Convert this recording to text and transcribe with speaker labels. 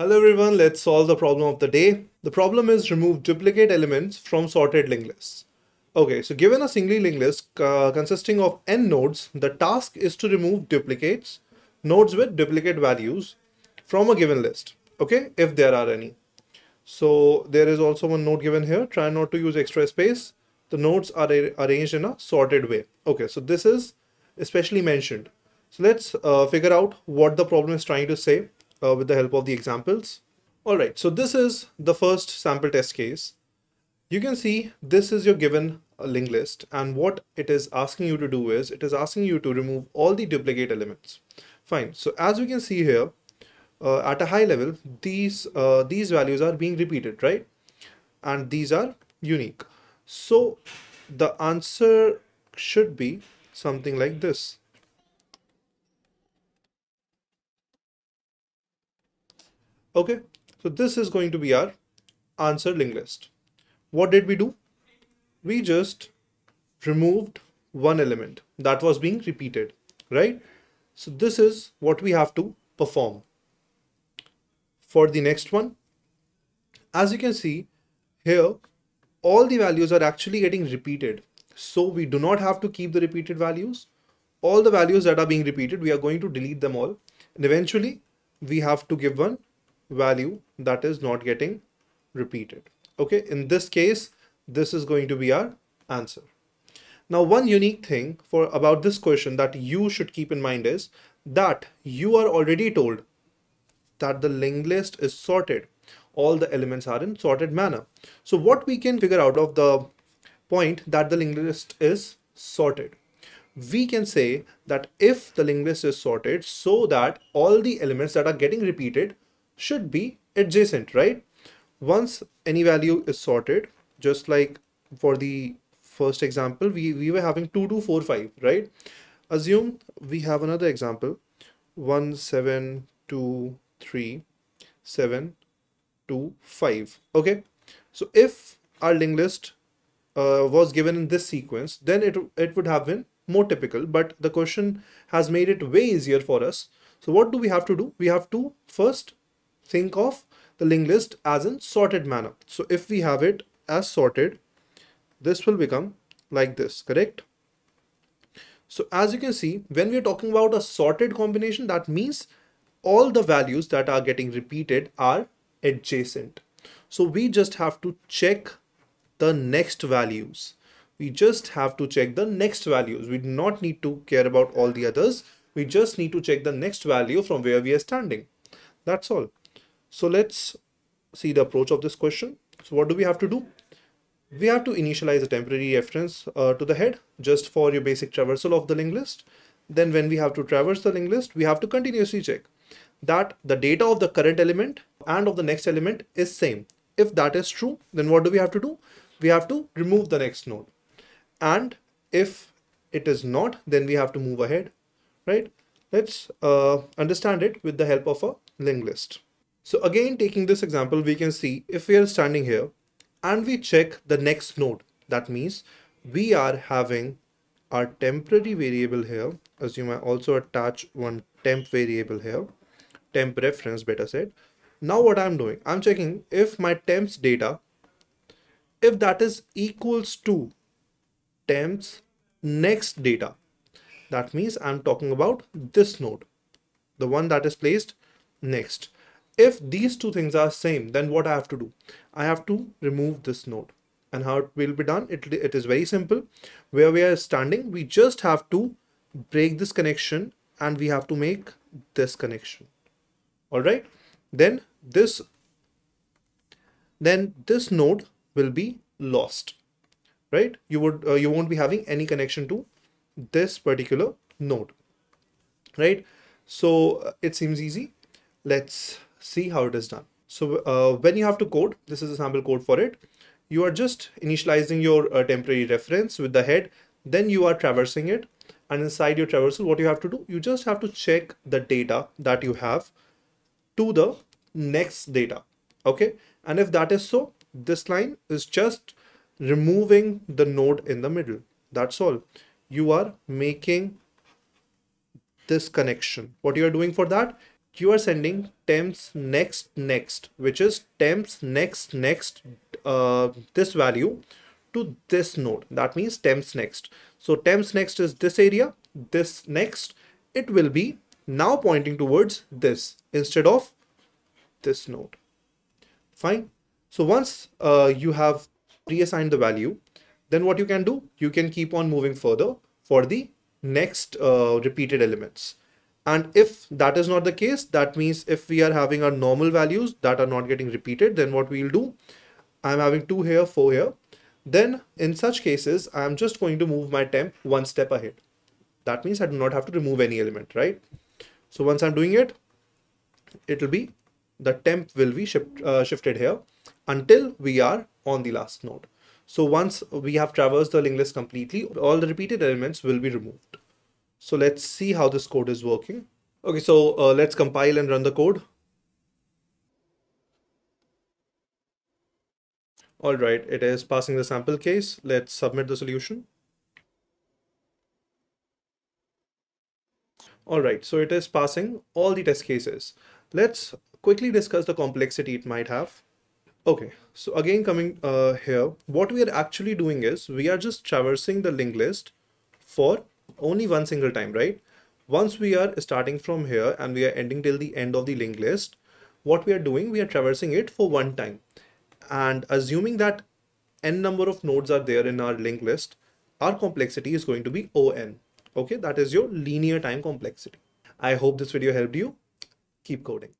Speaker 1: Hello everyone, let's solve the problem of the day. The problem is remove duplicate elements from sorted linked lists. Okay, so given a singly linked list uh, consisting of n nodes, the task is to remove duplicates, nodes with duplicate values from a given list, okay, if there are any. So there is also one node given here, try not to use extra space. The nodes are arranged in a sorted way. Okay, so this is especially mentioned. So let's uh, figure out what the problem is trying to say uh, with the help of the examples. All right, so this is the first sample test case. You can see this is your given uh, linked list and what it is asking you to do is it is asking you to remove all the duplicate elements. Fine, so as we can see here, uh, at a high level, these, uh, these values are being repeated, right? And these are unique. So the answer should be something like this. Okay, so this is going to be our answer linked list. What did we do? We just removed one element that was being repeated, right? So this is what we have to perform. For the next one, as you can see here, all the values are actually getting repeated. So we do not have to keep the repeated values. All the values that are being repeated, we are going to delete them all. And eventually we have to give one value that is not getting repeated. Okay, in this case, this is going to be our answer. Now, one unique thing for about this question that you should keep in mind is that you are already told that the linked list is sorted. All the elements are in sorted manner. So what we can figure out of the point that the linked list is sorted we can say that if the linked list is sorted so that all the elements that are getting repeated should be adjacent, right? Once any value is sorted, just like for the first example, we, we were having 2, 2, 4, 5, right? Assume we have another example, 1, 7, 2, 3, 7, 2, 5, okay? So if our linked list uh, was given in this sequence, then it, it would have been more typical, but the question has made it way easier for us. So what do we have to do? We have to first think of the linked list as in sorted manner. So if we have it as sorted, this will become like this, correct? So as you can see, when we're talking about a sorted combination, that means all the values that are getting repeated are adjacent. So we just have to check the next values. We just have to check the next values. We do not need to care about all the others. We just need to check the next value from where we are standing. That's all. So let's see the approach of this question. So what do we have to do? We have to initialize a temporary reference uh, to the head just for your basic traversal of the linked list. Then when we have to traverse the linked list, we have to continuously check that the data of the current element and of the next element is same. If that is true, then what do we have to do? We have to remove the next node. And if it is not, then we have to move ahead, right? Let's uh, understand it with the help of a linked list. So again, taking this example, we can see if we are standing here and we check the next node, that means we are having our temporary variable here. Assume I also attach one temp variable here, temp reference better said. Now what I'm doing, I'm checking if my temps data, if that is equals to temps next data. That means I'm talking about this node, the one that is placed next if these two things are same then what I have to do? I have to remove this node. And how it will be done? It, it is very simple. Where we are standing we just have to break this connection and we have to make this connection. All right? Then this then this node will be lost. Right? You would uh, you won't be having any connection to this particular node. Right? So uh, it seems easy. Let's see how it is done. So uh, when you have to code, this is a sample code for it. You are just initializing your uh, temporary reference with the head, then you are traversing it. And inside your traversal, what you have to do, you just have to check the data that you have to the next data. Okay. And if that is so, this line is just removing the node in the middle. That's all. You are making this connection. What you are doing for that? You are sending temps next next, which is temps next next uh, this value to this node. That means temps next. So temps next is this area, this next, it will be now pointing towards this instead of this node. Fine. So once uh, you have reassigned the value, then what you can do, you can keep on moving further for the next uh, repeated elements. And if that is not the case, that means if we are having our normal values that are not getting repeated, then what we'll do, I'm having two here, four here. Then in such cases, I'm just going to move my temp one step ahead. That means I do not have to remove any element, right? So once I'm doing it, it'll be the temp will be shift, uh, shifted here until we are on the last node. So once we have traversed the linked list completely, all the repeated elements will be removed. So let's see how this code is working. Okay, so uh, let's compile and run the code. All right, it is passing the sample case. Let's submit the solution. All right, so it is passing all the test cases. Let's quickly discuss the complexity it might have. Okay, so again coming uh, here, what we are actually doing is we are just traversing the linked list for only one single time, right? Once we are starting from here and we are ending till the end of the linked list, what we are doing, we are traversing it for one time. And assuming that n number of nodes are there in our linked list, our complexity is going to be ON. Okay, that is your linear time complexity. I hope this video helped you. Keep coding.